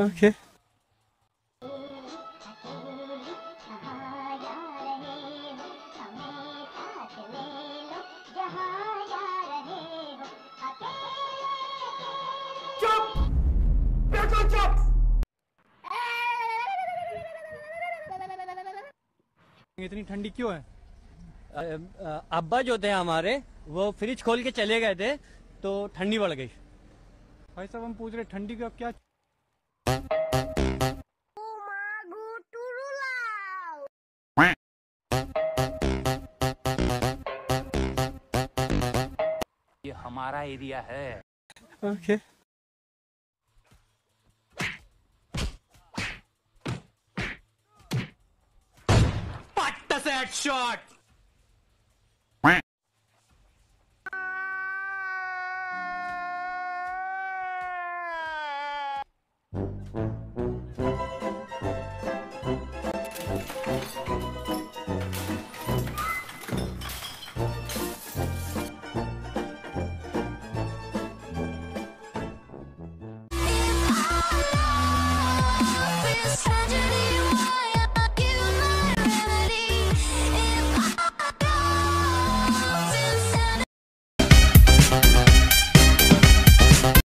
Okay इतनी ठंडी क्यों है? अब्बा जो थे हमारे वो फ्रिज खोल के चले गए थे तो ठंडी बढ़ गई। भाई साहब हम पूछ रहे ठंडी का क्या हमारा एरिया है। ओके। Okay. से हेडशॉट this tragedy